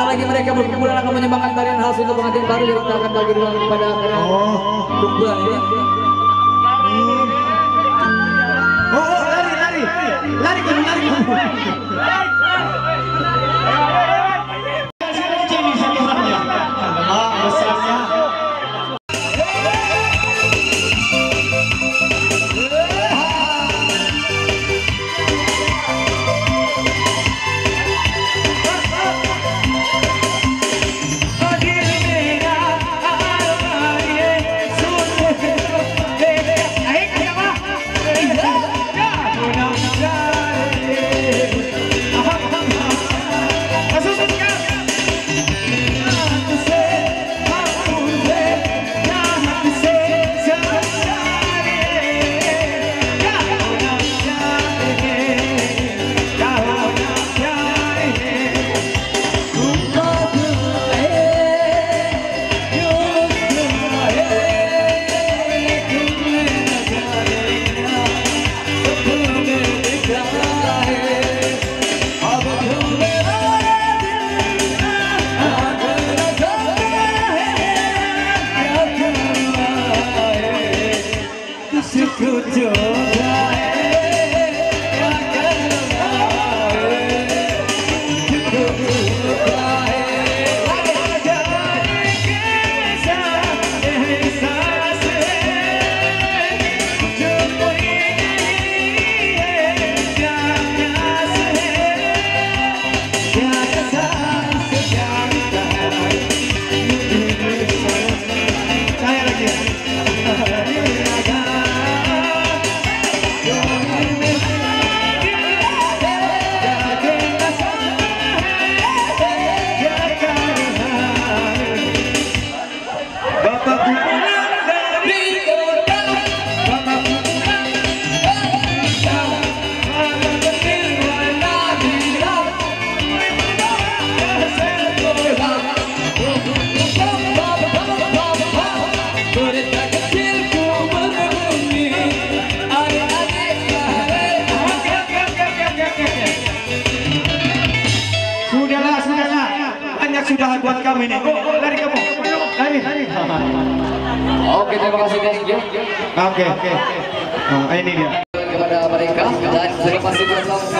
Sebentar lagi mereka berkumpulan akan menyembahkan tarian khas untuk pengantin baru yang akan bagi ruang kepada. Oh. Kumpulan ya. Oh, good job. Buat kamu ini. Oh, oh, lari kamu. Lari, lari. Oke terima kasih thank you Oke, oke. Nah, ini dia. kepada mereka dan sudah pasti bersama-sama